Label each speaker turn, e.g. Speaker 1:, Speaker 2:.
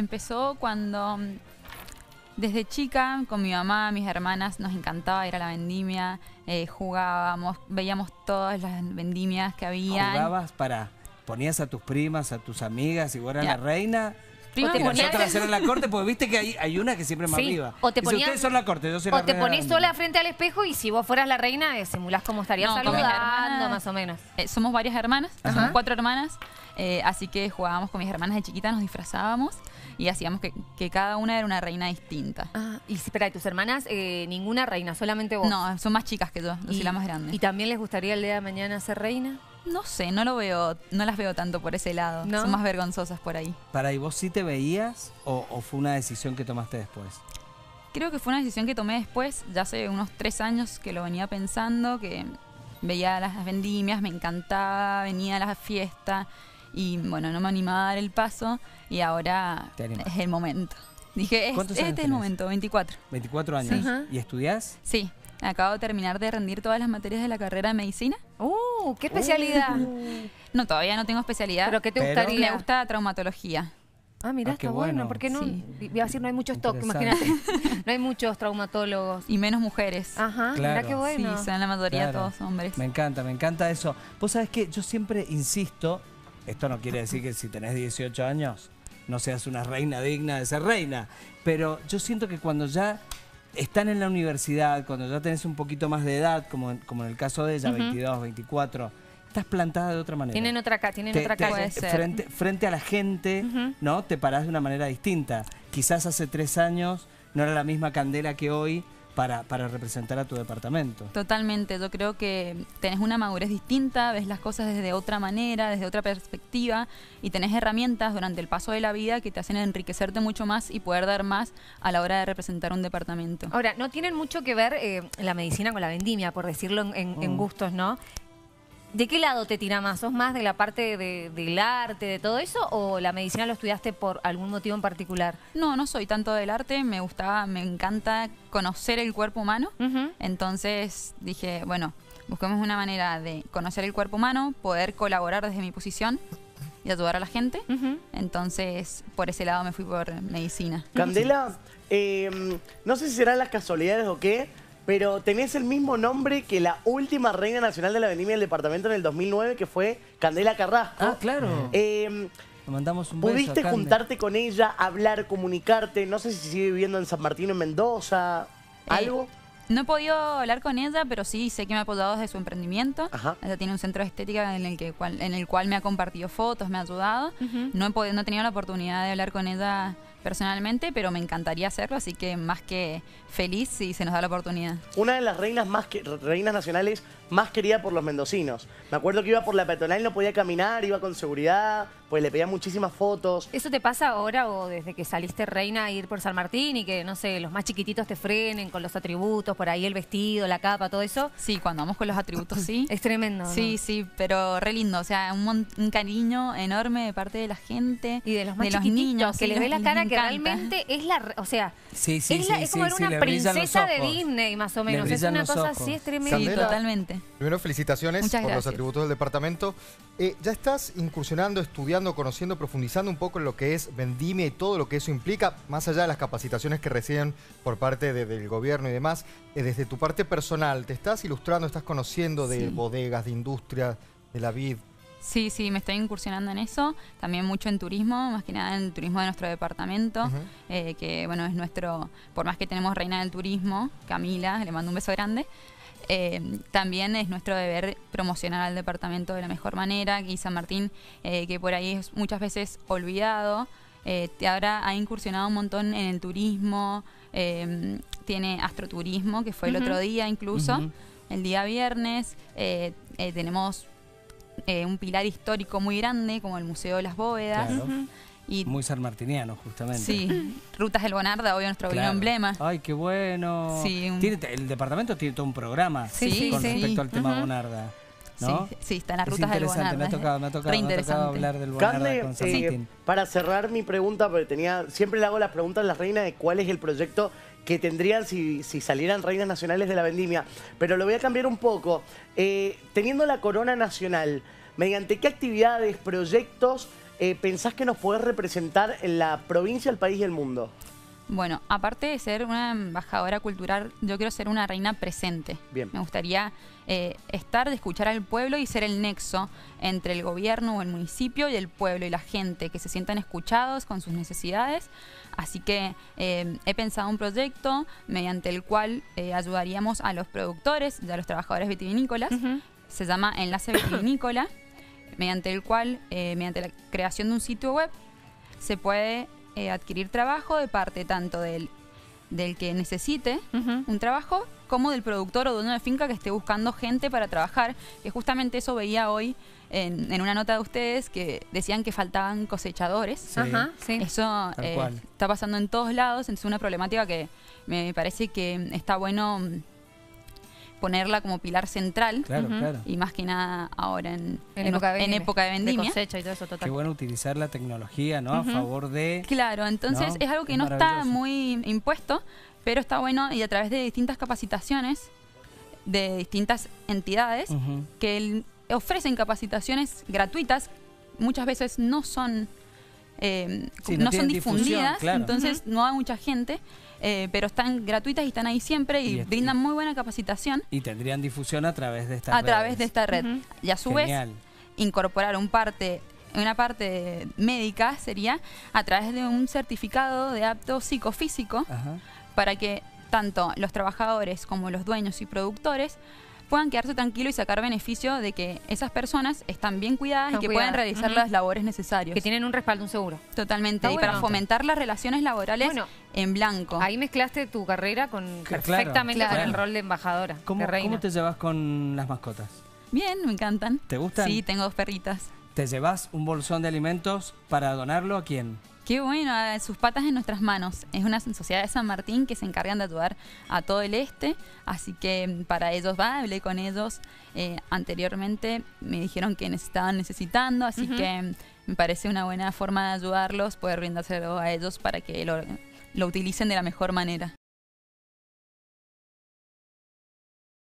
Speaker 1: empezó cuando mm, desde chica con mi mamá, mis hermanas, nos encantaba ir a la vendimia, eh, jugábamos, veíamos todas las vendimias que había.
Speaker 2: ¿Jugabas para, ponías a tus primas, a tus amigas y vos eras la reina?
Speaker 1: Primero
Speaker 3: O te ponías-
Speaker 2: eran la corte, porque viste que hay, hay una que siempre es más
Speaker 3: Sí,
Speaker 2: arriba.
Speaker 3: o te ponías-
Speaker 2: ustedes son la corte, yo soy la
Speaker 3: O te pones sola
Speaker 2: vendimia".
Speaker 3: frente al espejo y si vos fueras la reina, eh, simulás como estarías
Speaker 1: No,
Speaker 3: saludando,
Speaker 1: hermanas.
Speaker 3: más o menos.
Speaker 1: Eh, somos varias hermanas,
Speaker 3: Ajá.
Speaker 1: somos cuatro hermanas, eh, así que jugábamos con mis hermanas de chiquita, nos disfrazábamos y hacíamos que, que cada una era una reina distinta.
Speaker 3: Ah, y espera, ¿y tus hermanas, eh, ninguna reina, solamente vos?
Speaker 1: No, son más chicas que yo, yo soy la más grande.
Speaker 3: ¿Y también les gustaría el día de mañana ser reina?
Speaker 1: No sé, no lo veo, no las veo tanto por ese lado.
Speaker 3: ¿No?
Speaker 1: Son más vergonzosas por ahí.
Speaker 2: ¿Para y vos sí te veías o, o fue una decisión que tomaste después?
Speaker 1: Creo que fue una decisión que tomé después, ya hace unos tres años que lo venía pensando, que veía las vendimias, me encantaba, venía a la fiesta y bueno, no me animaba a dar el paso y ahora es el momento. Dije, es-
Speaker 2: ¿Cuántos
Speaker 1: este
Speaker 2: años
Speaker 1: es el momento, 24.
Speaker 2: 24 años. ¿Y estudiás?
Speaker 1: Sí, acabo de terminar de rendir todas las materias de la carrera de medicina.
Speaker 3: ¡Uh! ¿Qué especialidad?
Speaker 1: No, hay no tengo especialidad.
Speaker 3: ¿Pero qué te
Speaker 2: Pero-
Speaker 3: gustaría?
Speaker 1: Me gusta traumatología.
Speaker 3: Ah, mirá,
Speaker 2: Ah,
Speaker 3: está bueno.
Speaker 2: bueno.
Speaker 3: ¿Por qué no?
Speaker 1: Sí.
Speaker 3: Iba a decir, no hay mucho stock, imagínate. no hay muchos traumatólogos.
Speaker 1: Y menos mujeres.
Speaker 3: Ajá,
Speaker 2: Claro.
Speaker 3: qué bueno.
Speaker 1: Sí, son la mayoría
Speaker 2: Claro.
Speaker 1: todos hombres.
Speaker 2: Me encanta, me encanta eso. Vos sabés que yo siempre insisto, esto no quiere decir que si tenés 18 años no seas una reina digna de ser reina, pero yo siento que cuando ya están en la universidad, cuando ya tenés un poquito más de edad, como, en- como en el caso de ella, 22, 24, estás plantada de otra manera.
Speaker 3: Tienen otra, tienen
Speaker 2: Te-
Speaker 3: otra
Speaker 2: te-.
Speaker 1: Puede ser.
Speaker 2: frente, frente a la gente. ¿no? Te parás de una manera distinta. Quizás hace tres años no era la misma candela que hoy para, para representar a tu departamento.
Speaker 1: Totalmente, yo creo que tenés una madurez distinta, ves las cosas desde otra manera, desde otra perspectiva y tenés herramientas durante el paso de la vida que te hacen enriquecerte mucho más y poder dar más a la hora de representar un departamento.
Speaker 3: Ahora, no tienen mucho que ver eh, la medicina con la vendimia, por decirlo en, en- en
Speaker 2: Mm.
Speaker 3: gustos, ¿no? ¿De qué lado te tira más? ¿Sos más de la parte de- del arte, de todo eso? ¿O la medicina lo estudiaste por algún motivo en particular?
Speaker 1: No, no soy tanto del arte, me gustaba, me encanta conocer el cuerpo humano. Entonces dije, bueno, busquemos una manera de conocer el cuerpo humano, poder colaborar desde mi posición y ayudar a la gente. Entonces, por ese lado me fui por medicina.
Speaker 4: Candela, eh, no sé si serán las casualidades o qué, pero tenés el mismo nombre que la última reina nacional de la vendimia del departamento en el 2009, que fue Candela Carrasco.
Speaker 2: Ah, claro.
Speaker 4: Eh,
Speaker 2: Le mandamos un beso.
Speaker 4: ¿Pudiste
Speaker 2: Cande.
Speaker 4: juntarte con ella, hablar, comunicarte? No sé si sigue viviendo en San Martín o en Mendoza. ¿Algo?
Speaker 1: Eh, no he podido hablar con ella, pero sí sé que me ha apoyado desde su emprendimiento.
Speaker 4: Ajá.
Speaker 1: Ella tiene un centro de estética en el, que, cual, en el cual me ha compartido fotos, me ha ayudado. no, he podido, no he tenido la oportunidad de hablar con ella personalmente, pero me encantaría hacerlo, así que más que feliz si se nos da la oportunidad.
Speaker 4: Una de las reinas más que, reinas nacionales más querida por los mendocinos. Me acuerdo que iba por la peatonal y no podía caminar, iba con seguridad, pues le pedían muchísimas fotos.
Speaker 3: ¿Eso te pasa ahora o desde que saliste reina a ir por San Martín y que, no sé, los más chiquititos te frenen con los atributos, por ahí el vestido, la capa, todo eso?
Speaker 1: Sí, cuando vamos con los atributos, sí.
Speaker 3: Es tremendo. ¿no?
Speaker 1: Sí, sí, pero re lindo, o sea, un, un cariño enorme de parte de la gente.
Speaker 3: Y de los más
Speaker 1: de los niños.
Speaker 3: que
Speaker 1: sí,
Speaker 3: les ve la cara que realmente es la, o sea,
Speaker 2: Sí, sí,
Speaker 3: es, la-
Speaker 2: sí,
Speaker 3: es como
Speaker 2: sí,
Speaker 3: ver
Speaker 2: sí,
Speaker 3: una princesa de. Disney, más o menos. Es una cosa
Speaker 2: ojos.
Speaker 3: así, es tremendo.
Speaker 1: Sí,
Speaker 5: Candela.
Speaker 1: totalmente.
Speaker 5: Primero, felicitaciones
Speaker 1: Muchas
Speaker 5: por los atributos del departamento. Eh, ya estás incursionando, estudiando, conociendo, profundizando un poco en lo que es vendimia y todo lo que eso implica, más allá de las capacitaciones que reciben por parte de- del gobierno y demás. Eh, desde tu parte personal, ¿te estás ilustrando, estás conociendo de
Speaker 1: Sí.
Speaker 5: bodegas, de industria, de la vid?
Speaker 1: Sí, sí, me estoy incursionando en eso. También mucho en turismo, más que nada en el turismo de nuestro departamento,
Speaker 5: Ujú.
Speaker 1: eh, que bueno, es nuestro, por más que tenemos reina del turismo, Camila, le mando un beso grande. Eh, también es nuestro deber promocionar al departamento de la mejor manera. Y San Martín, eh, que por ahí es muchas veces olvidado, eh, te- ahora ha incursionado un montón en el turismo, eh, tiene astroturismo, que fue el otro día incluso, el día viernes, eh, eh, tenemos eh, un pilar histórico muy grande como el Museo de las Bóvedas.
Speaker 2: Claro.
Speaker 1: Y
Speaker 2: Muy sanmartiniano, justamente.
Speaker 1: sí, Rutas del Bonarda, obvio nuestro vino
Speaker 2: Claro.
Speaker 1: emblema.
Speaker 2: Ay, qué bueno.
Speaker 1: Sí, un-
Speaker 2: Tiene- el departamento tiene todo un programa
Speaker 1: Sí, sí,
Speaker 2: con
Speaker 1: sí.
Speaker 2: respecto al tema
Speaker 3: Ujú.
Speaker 2: Bonarda. ¿no?
Speaker 1: Sí, sí, están las
Speaker 2: Es
Speaker 1: rutas del
Speaker 2: interesante,
Speaker 1: Bonarda.
Speaker 2: me ha tocado, me ha tocado, me ha tocado hablar del Bonarda
Speaker 4: Cande,
Speaker 2: con San
Speaker 4: eh, para cerrar mi pregunta, porque tenía, siempre le hago las preguntas a las reinas de cuál es el proyecto que tendrían si, si salieran reinas nacionales de la vendimia. Pero lo voy a cambiar un poco. Eh, teniendo la corona nacional, ¿mediante qué actividades, proyectos eh, pensás que nos podés representar en la provincia, el país y el mundo?
Speaker 1: Bueno, aparte de ser una embajadora cultural, yo quiero ser una reina presente.
Speaker 4: Bien.
Speaker 1: Me gustaría eh, estar, de escuchar al pueblo y ser el nexo entre el gobierno o el municipio y el pueblo y la gente, que se sientan escuchados con sus necesidades. Así que eh, he pensado un proyecto mediante el cual eh, ayudaríamos a los productores y a los trabajadores vitivinícolas. Se llama Enlace Vitivinícola, mediante el cual, eh, mediante la creación de un sitio web, se puede eh, adquirir trabajo de parte tanto del, del que necesite un trabajo como del productor o dueño de finca que esté buscando gente para trabajar. Que justamente eso veía hoy en, en una nota de ustedes que decían que faltaban cosechadores.
Speaker 2: Sí.
Speaker 3: Ajá, sí.
Speaker 1: Eso eh, está pasando en todos lados, es una problemática que me parece que está bueno ponerla como pilar central
Speaker 2: Claro,
Speaker 3: Ujú.
Speaker 2: claro.
Speaker 1: y más que nada ahora en,
Speaker 3: En,
Speaker 1: en-
Speaker 3: época de
Speaker 1: en
Speaker 3: vendimia.
Speaker 1: época de vendimia.
Speaker 3: cosecha y todo eso, total.
Speaker 2: Qué bueno utilizar la tecnología, ¿no? A favor de...
Speaker 1: Claro, entonces
Speaker 2: ¿No?
Speaker 1: es algo que
Speaker 2: Es
Speaker 1: no está muy impuesto, pero está bueno y a través de distintas capacitaciones de distintas entidades que el- ofrecen capacitaciones gratuitas, muchas veces no son eh,
Speaker 2: Sí,
Speaker 1: no,
Speaker 2: no
Speaker 1: son difundidas,
Speaker 2: claro.
Speaker 1: entonces no hay mucha gente, eh, pero están gratuitas y están ahí siempre y,
Speaker 2: Y es-
Speaker 1: brindan muy buena capacitación
Speaker 2: Y tendrían difusión a través de esta
Speaker 1: a través de esta red. Y a su vez incorporar un parte una parte médica sería a través de un certificado de apto psicofísico
Speaker 2: Ajá.
Speaker 1: para que tanto los trabajadores como los dueños y productores puedan quedarse tranquilos y sacar beneficio de que esas personas están bien cuidadas
Speaker 3: Están
Speaker 1: y que
Speaker 3: cuidadas.
Speaker 1: pueden realizar las labores necesarias.
Speaker 3: Que tienen un respaldo, un seguro.
Speaker 1: Totalmente. Y para fomentar las relaciones laborales
Speaker 3: Bueno,
Speaker 1: en blanco.
Speaker 3: Ahí mezclaste tu carrera con perfectamente con
Speaker 1: claro.
Speaker 3: el rol de embajadora,
Speaker 2: ¿Cómo,
Speaker 3: de reina.
Speaker 2: ¿Cómo te llevas con las mascotas?
Speaker 1: Bien, me encantan.
Speaker 2: ¿Te gustan?
Speaker 1: Sí, tengo dos perritas.
Speaker 2: ¿Te llevas un bolsón de alimentos para donarlo a quién?
Speaker 1: Qué bueno, a sus patas en nuestras manos. Es una sociedad de San Martín que se encargan de ayudar a todo el este, así que mm, para ellos va, hablé con ellos eh, anteriormente, me dijeron que estaban necesitando, así que mm, me parece una buena forma de ayudarlos, poder brindárselo a ellos para que lo, lo utilicen de la mejor manera.